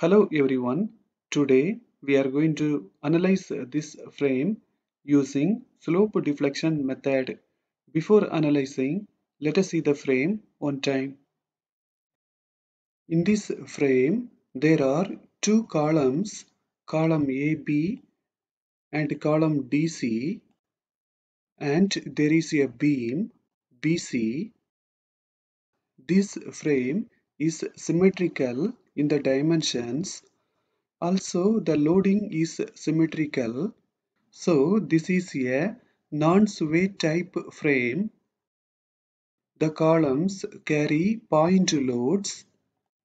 Hello everyone. Today we are going to analyze this frame using slope deflection method. Before analyzing, let us see the frame one time. In this frame, there are two columns, column AB and column DC and there is a beam BC. This frame is symmetrical in the dimensions. Also, the loading is symmetrical. So, this is a non-sway type frame. The columns carry point loads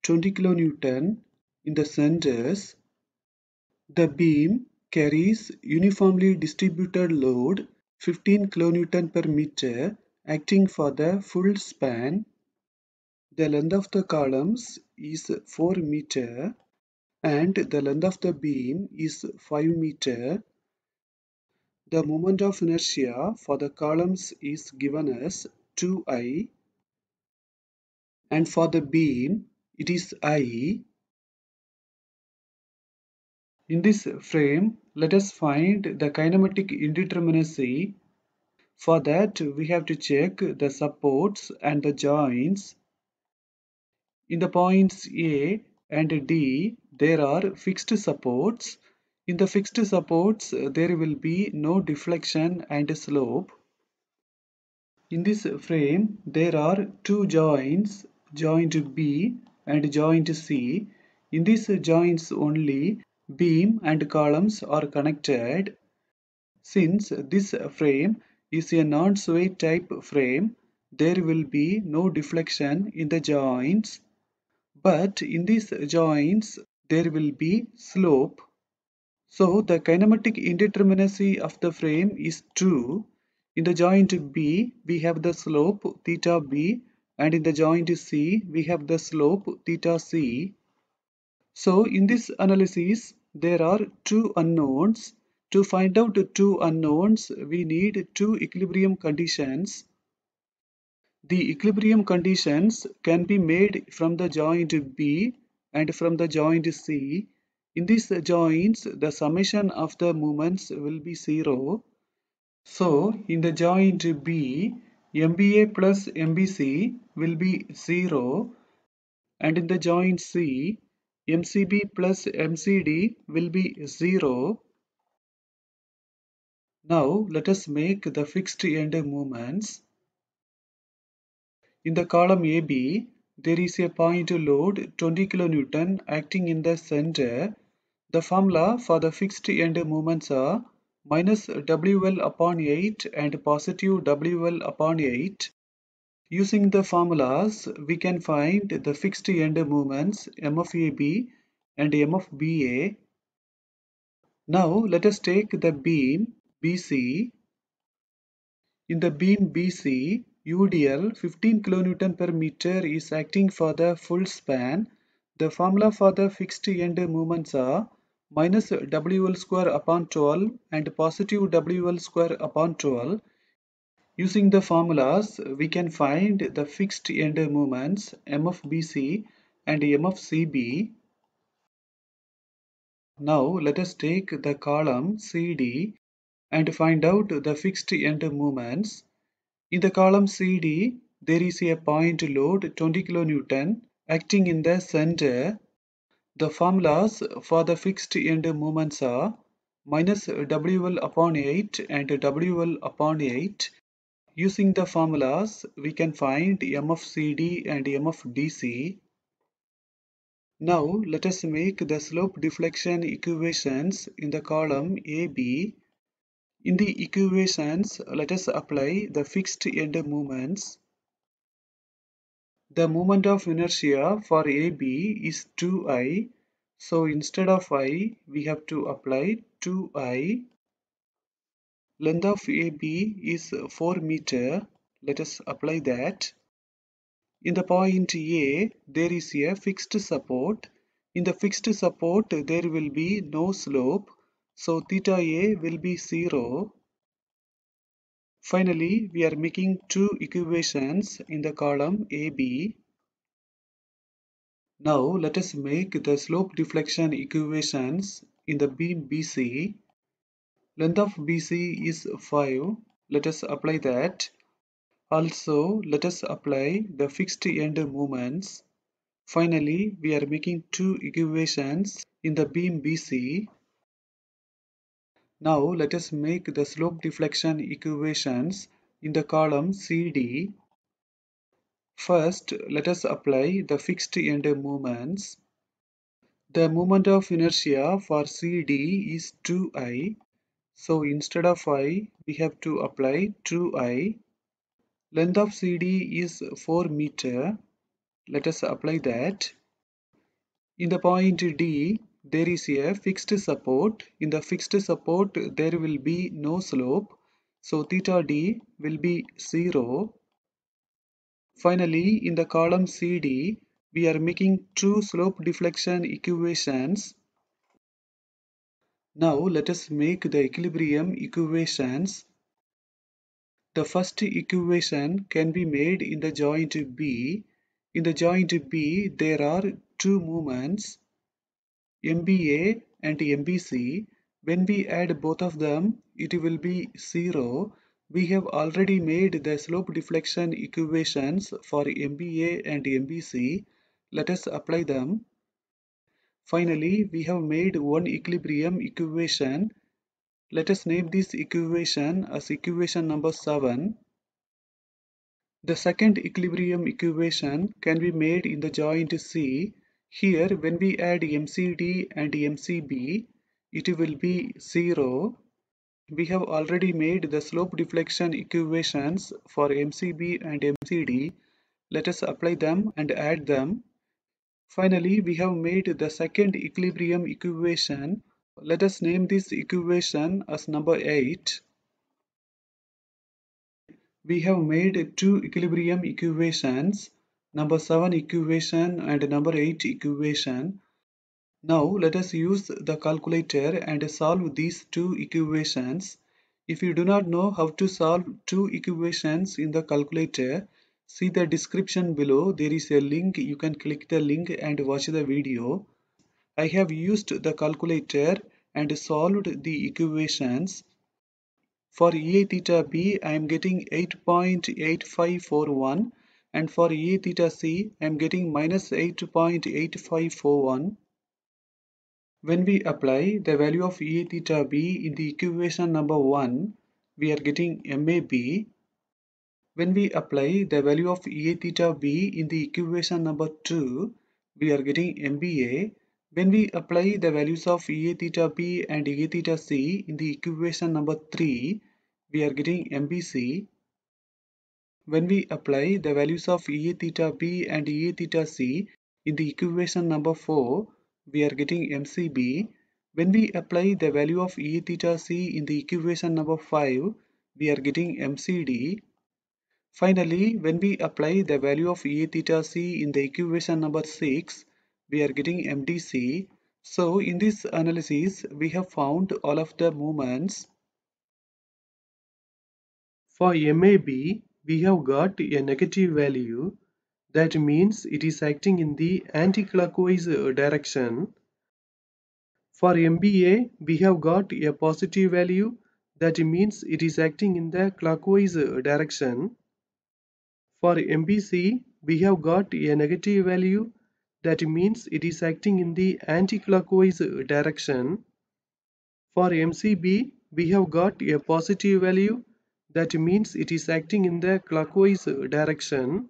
20 kN in the centers. The beam carries uniformly distributed load 15 kN per meter acting for the full span. The length of the columns is 4 meter and the length of the beam is 5 meter. The moment of inertia for the columns is given as 2i and for the beam it is i. In this frame, let us find the kinematic indeterminacy. For that, we have to check the supports and the joints. In the points A and D, there are fixed supports. In the fixed supports, there will be no deflection and slope. In this frame, there are two joints, joint B and joint C. In these joints only, beam and columns are connected. Since this frame is a non-sway type frame, there will be no deflection in the joints. But in these joints, there will be slope. So the kinematic indeterminacy of the frame is 2. In the joint B, we have the slope theta B and in the joint C, we have the slope theta C. So in this analysis, there are two unknowns. To find out two unknowns, we need two equilibrium conditions. The equilibrium conditions can be made from the joint B and from the joint C. In these joints, the summation of the moments will be 0. So, in the joint B, MBA plus MBC will be 0 and in the joint C, MCB plus MCD will be 0. Now let us make the fixed end moments. In the column AB, there is a point load 20 kN acting in the center. The formula for the fixed end moments are minus WL upon 8 and positive WL upon 8. Using the formulas, we can find the fixed end moments M of AB and M of BA. Now let us take the beam BC. In the beam BC, UDL 15 kN per meter is acting for the full span. The formula for the fixed end moments are minus WL square upon 12 and positive WL square upon 12. Using the formulas, we can find the fixed end moments M of BC and M of CB. Now let us take the column CD and find out the fixed end moments. In the column CD, there is a point load 20 kN acting in the center. The formulas for the fixed end moments are minus WL upon 8 and WL upon 8. Using the formulas, we can find M of CD and M of DC. Now let us make the slope deflection equations in the column AB. In the equations, let us apply the fixed end moments. The moment of inertia for AB is 2i. So instead of i, we have to apply 2i. Length of AB is 4 meter. Let us apply that. In the point A, there is a fixed support. In the fixed support, there will be no slope. So theta A will be 0. Finally, we are making two equations in the column AB. Now let us make the slope deflection equations in the beam BC. Length of BC is 5. Let us apply that. Also, let us apply the fixed end moments. Finally, we are making two equations in the beam BC. Now, let us make the slope deflection equations in the column CD. First, let us apply the fixed end moments. The moment of inertia for CD is 2i. So instead of i, we have to apply 2i. Length of CD is 4 meter. Let us apply that. In the point D, there is a fixed support. In the fixed support, there will be no slope. So theta D will be 0. Finally, in the column CD, we are making two slope deflection equations. Now let us make the equilibrium equations. The first equation can be made in the joint B. In the joint B, there are two moments, MBA and MBC. When we add both of them, it will be 0 we have already made the slope deflection equations for MBA and MBC. Let us apply them. Finally, we have made one equilibrium equation. Let us name this equation as equation number 7. The second equilibrium equation can be made in the joint C. Here, when we add MCD and MCB, it will be 0 we have already made the slope deflection equations for MCB and MCD. Let us apply them and add them. Finally, we have made the second equilibrium equation. Let us name this equation as number 8. We have made two equilibrium equations, number 7 equation and number 8 equation. Now let us use the calculator and solve these two equations. If you do not know how to solve two equations in the calculator, see the description below. There is a link. You can click the link and watch the video. I have used the calculator and solved the equations. For A theta B, I am getting 8.8541 and for A theta C, I am getting minus 8.8541. When we apply the value of A theta B in the equation number 1, we are getting MAB. When we apply the value of A theta B in the equation number 2, we are getting MBA. When we apply the values of A theta B and A theta C in the equation number 3, we are getting MBC. When we apply the values of A theta B and A theta C in the equation number 4, we are getting MCB. When we apply the value of E theta C in the equation number 5, we are getting MCD. Finally, when we apply the value of E theta C in the equation number 6, we are getting MDC. So in this analysis, we have found all of the moments. For MAB, we have got a negative value that means it is acting in the anti-clockwise uh, direction. For MBA, we have got a positive value that means it is acting in the clockwise uh, direction. For MBC, we have got a negative value that means it is acting in the anti-clockwise uh, direction. For MCB, we have got a positive value that means it is acting in the clockwise direction.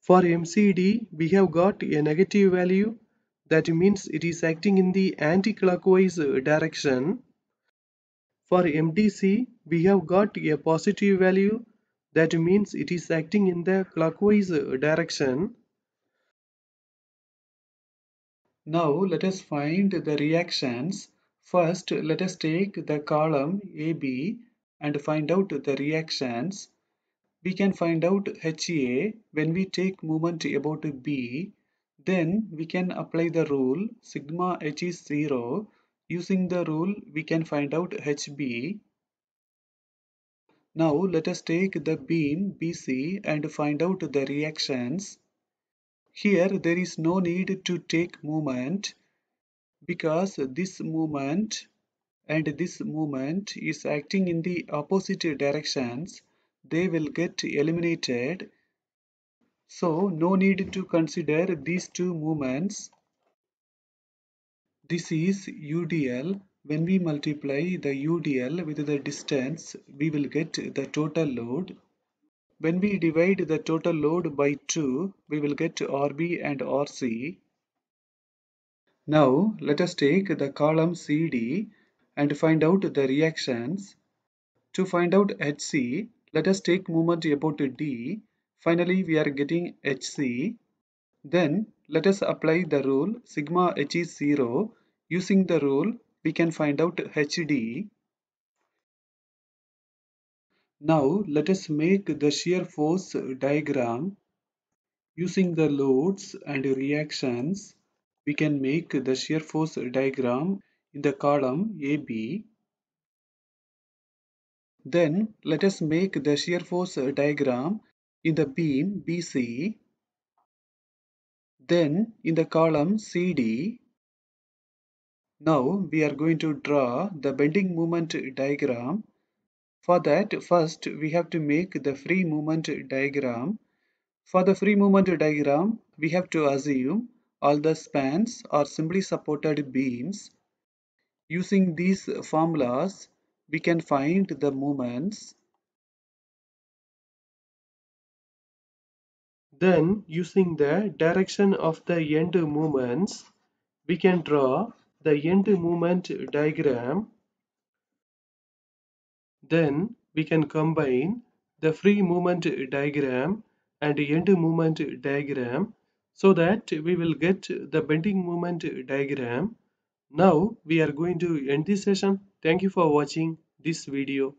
For MCD, we have got a negative value. That means it is acting in the anti-clockwise direction. For MDC, we have got a positive value. That means it is acting in the clockwise direction. Now let us find the reactions. First, let us take the column AB and find out the reactions we can find out HA when we take moment about B then we can apply the rule sigma h is 0 using the rule we can find out HB now let us take the beam BC and find out the reactions. Here there is no need to take moment because this moment and this moment is acting in the opposite directions. They will get eliminated. So no need to consider these two moments. This is UDL. When we multiply the UDL with the distance, we will get the total load. When we divide the total load by 2, we will get RB and RC. Now let us take the column CD and to find out the reactions. To find out HC, let us take moment about D. Finally, we are getting HC. Then let us apply the rule sigma H is 0. Using the rule, we can find out HD. Now let us make the shear force diagram. Using the loads and reactions, we can make the shear force diagram in the column AB. Then let us make the shear force diagram in the beam BC. Then in the column CD. Now we are going to draw the bending moment diagram. For that first we have to make the free moment diagram. For the free moment diagram we have to assume all the spans are simply supported beams. Using these formulas we can find the moments. Then using the direction of the end moments we can draw the end moment diagram. Then we can combine the free moment diagram and end moment diagram so that we will get the bending moment diagram. Now we are going to end this session. Thank you for watching this video.